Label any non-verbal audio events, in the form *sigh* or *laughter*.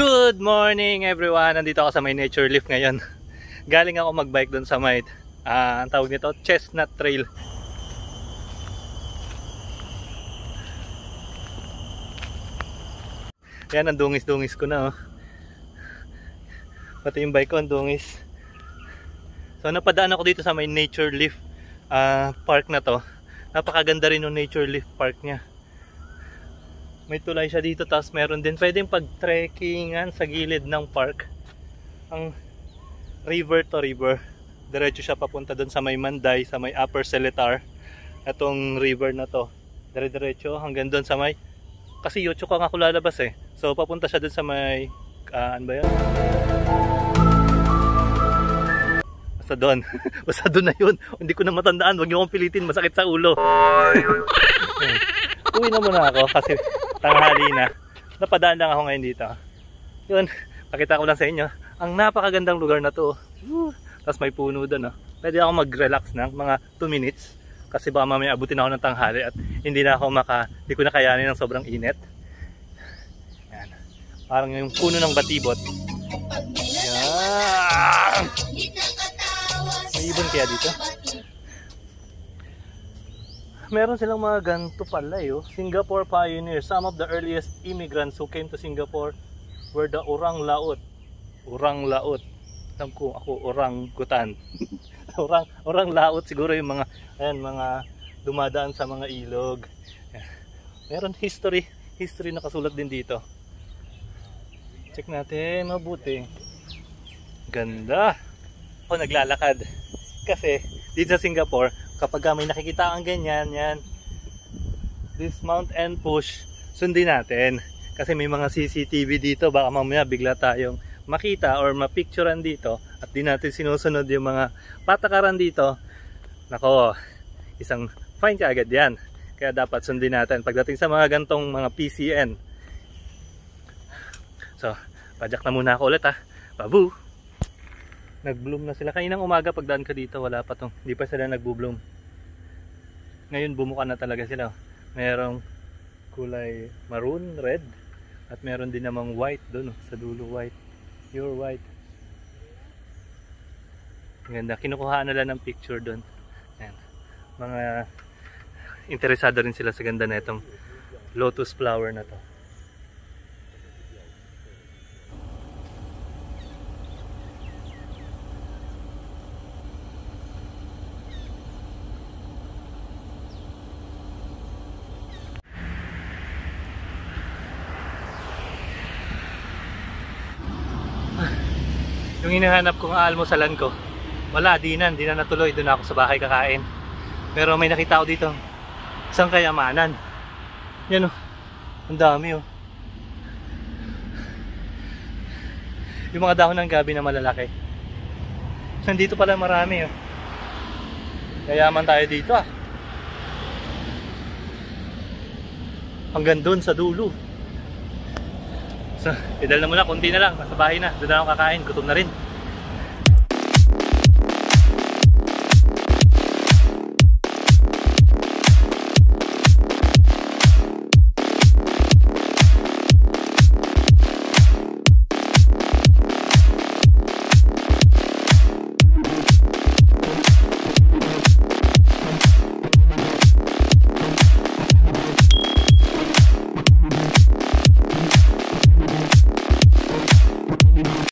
Good morning everyone! Nandito ako sa may nature lift ngayon. *laughs* Galing ako magbike doon sa may, ah, ang tawag nito, Chestnut Trail. Yan, ang dungis-dungis ko na oh. Pati yung bike ko, ang dungis. So napadaan ako dito sa may nature lift ah, park na to. Napakaganda rin yung nature lift park niya. May tulay siya dito tapos meron din pwedeng pag-trekkingan sa gilid ng park. Ang river to river. Diretso siya papunta doon sa may Manday, sa may Upper Seletar. Itong river na to. Dire-diretso hanggang doon sa may kasi Yocho ka nga ako lalabas eh. So papunta siya doon sa may ah, ano ba yun? Basta doon. *laughs* Basta doon na yun. Hindi ko na matandaan. Huwag niyo akong pilitin. Masakit sa ulo. Uwi na muna ako kasi tanghali na. Napadaan lang ako ngayon dito. Yun. Pakita ko lang sa inyo. Ang napakagandang lugar na to. Tapos may puno doon. Oh. Pwede ako mag-relax ng mga 2 minutes. Kasi baka mamaya abutin ako ng tanghali at hindi na ako maka, hindi ko na kayanin ng sobrang init. Yan. Parang yung puno ng batibot. Yan. May ibon kaya dito? Meron silang mga ganito pala eh. oh. Singapore pioneers. Some of the earliest immigrants who came to Singapore were the Orang Laut. Orang Laut. Alam ko ako orang gutan. *laughs* orang orang laut siguro yung mga ayan mga dumadaan sa mga ilog. Meron history, history nakasulat din dito. Check natin mabuti. Ganda. Ako naglalakad kasi dito sa Singapore kapag may nakikita kang ganyan yan. Dismount and push sundin natin. Kasi may mga CCTV dito baka mamaya bigla tayong makita or mapicturean dito at di natin sinusunod yung mga patakaran dito. Nako isang fine ka agad yan. Kaya dapat sundin natin. Pagdating sa mga gantong mga PCN so pajak na muna ako ulit ha? Babu nag-bloom na sila. Kaninang umaga pagdaan ka dito wala pa tong hindi pa sila nagbo-bloom ngayon bumuka na talaga sila. Merong kulay maroon, red at meron din namang white doon sa dulo white. Pure white. Ganda. Kinukuha na lang ng picture doon Ayan. mga interesado rin sila sa ganda na itong lotus flower na to yung hinahanap kong almusalan ko wala, di na, di na natuloy doon ako sa bahay kakain pero may nakita ako dito isang kayamanan yan o, oh. ang dami o oh. yung mga dahon ng gabi na malalaki nandito pala marami o oh. kayaman tayo dito ah hanggang doon sa dulo So, pedal na muna, konti na lang. Nasa bahay na. Doon na ako kakain. Gutom na rin.